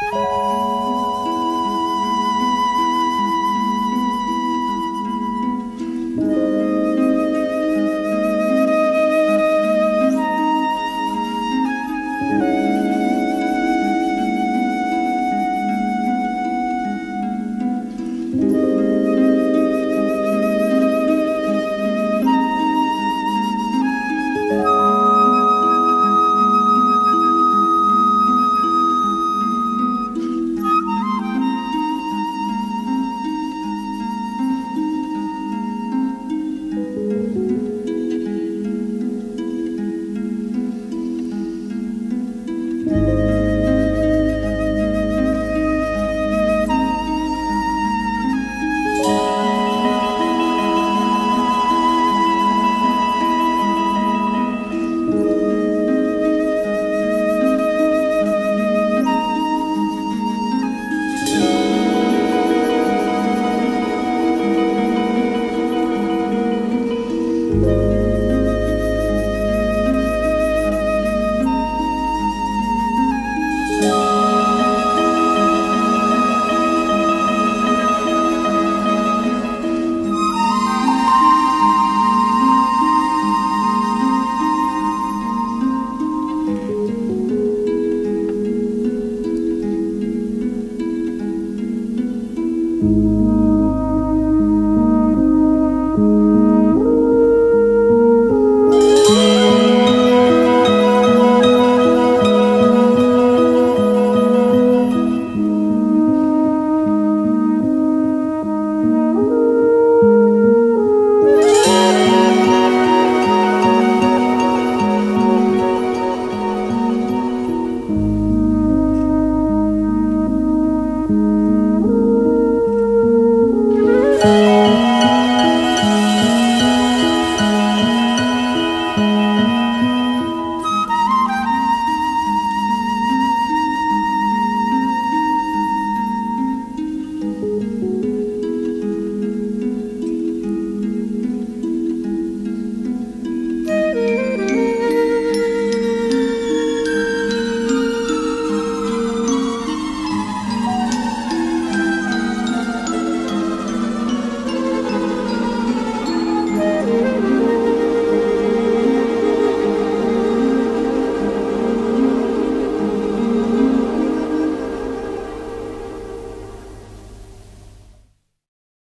Bye.